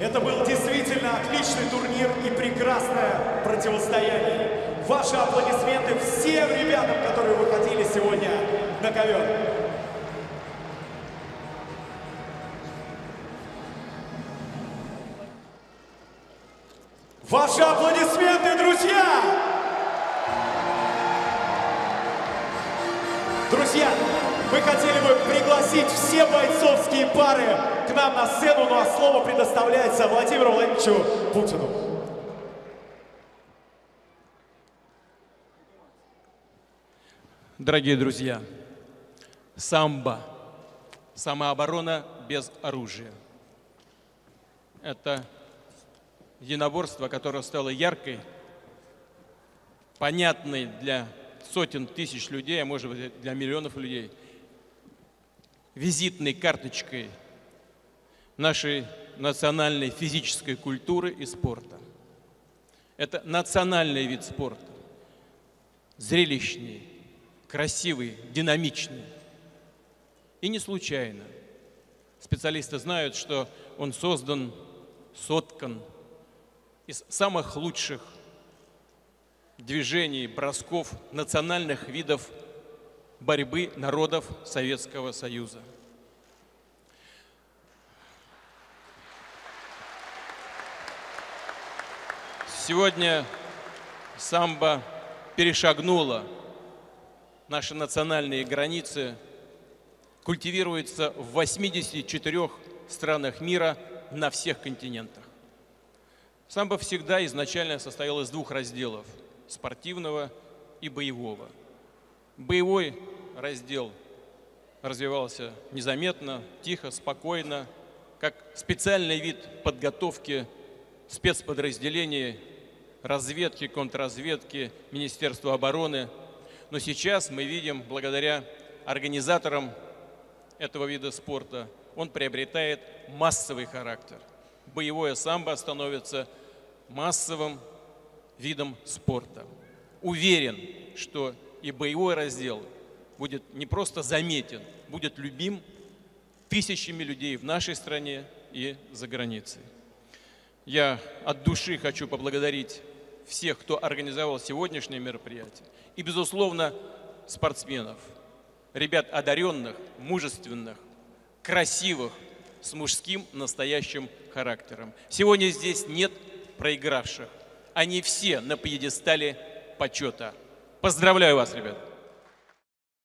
Это был действительно отличный турнир и прекрасное противостояние. Ваши аплодисменты всем ребятам, которые выходили сегодня на ковер. Ваши аплодисменты, друзья! Друзья, мы хотели бы пригласить все бойцовские пары к нам на сцену, ну а слово предоставляется Владимиру Владимировичу Путину. Дорогие друзья, самбо, самооборона без оружия. Это единоборство, которое стало яркой, понятной для сотен тысяч людей, а может быть для миллионов людей, визитной карточкой нашей национальной физической культуры и спорта. Это национальный вид спорта, зрелищный, красивый, динамичный. И не случайно. Специалисты знают, что он создан, соткан – из самых лучших движений, бросков национальных видов борьбы народов Советского Союза. Сегодня самбо перешагнула наши национальные границы, культивируется в 84 странах мира на всех континентах. Самбо всегда изначально состоял из двух разделов – спортивного и боевого. Боевой раздел развивался незаметно, тихо, спокойно, как специальный вид подготовки спецподразделений разведки, контрразведки, Министерства обороны. Но сейчас мы видим, благодаря организаторам этого вида спорта, он приобретает массовый характер. Боевое самбо становится массовым видом спорта. Уверен, что и боевой раздел будет не просто заметен, будет любим тысячами людей в нашей стране и за границей. Я от души хочу поблагодарить всех, кто организовал сегодняшнее мероприятие. И, безусловно, спортсменов, ребят одаренных, мужественных, красивых, с мужским настоящим характером. Сегодня здесь нет проигравших. Они все на пьедестале почета. Поздравляю вас, ребят!